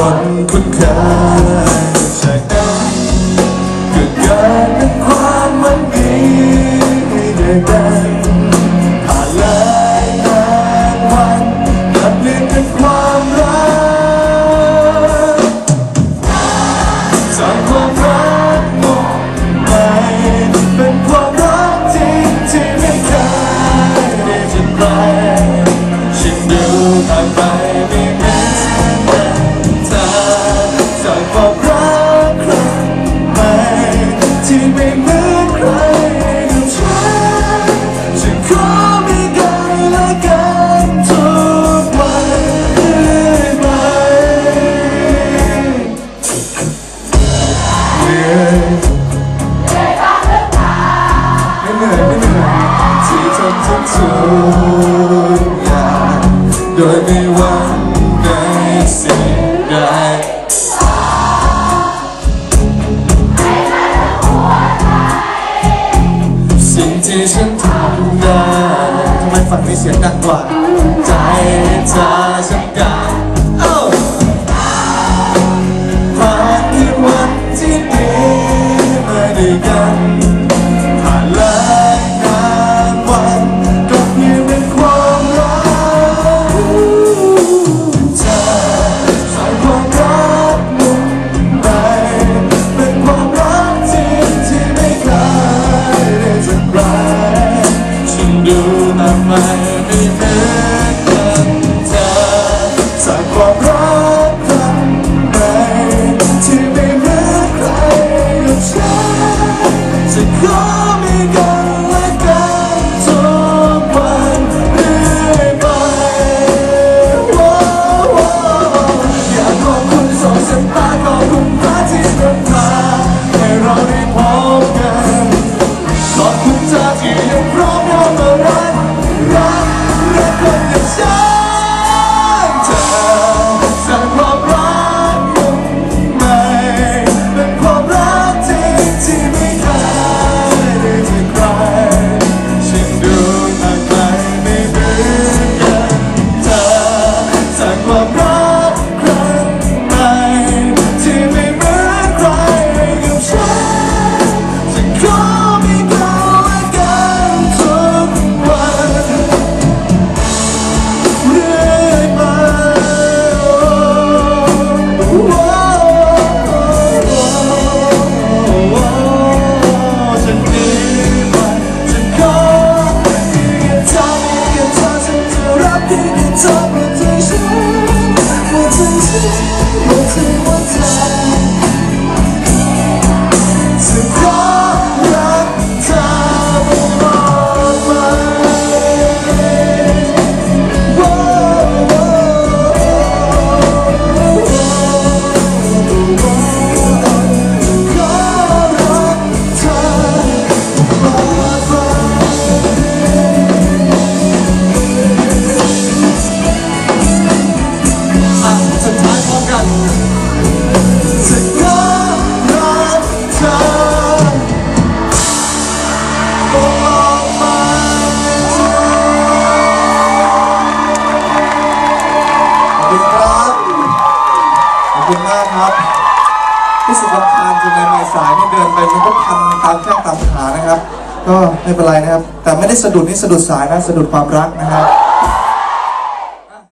ฝันคุ้นเคยก็เการเป็นความมันดีไม่ได้ ไม่เหนื่อยที่ทำทุกทุกอย่างโดยไม่หวังในสิ่งใดสิ่งที่ฉันทำได้ทำไมฝันไม่เสียงดังกว่า ใจเธอฉันกันผ่านคืนวันที่ดีมาด้วยกั คุณมากครับรู้สึกรำคานจนในไม้สายนี่เดินไปมันก็พันตามแข้ตามขานะครับ ก็ไม่เป็นไรนะครับ แต่ไม่ได้สะดุดนี่สะดุดสายนะสะดุดความรักนะครับ